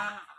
ha.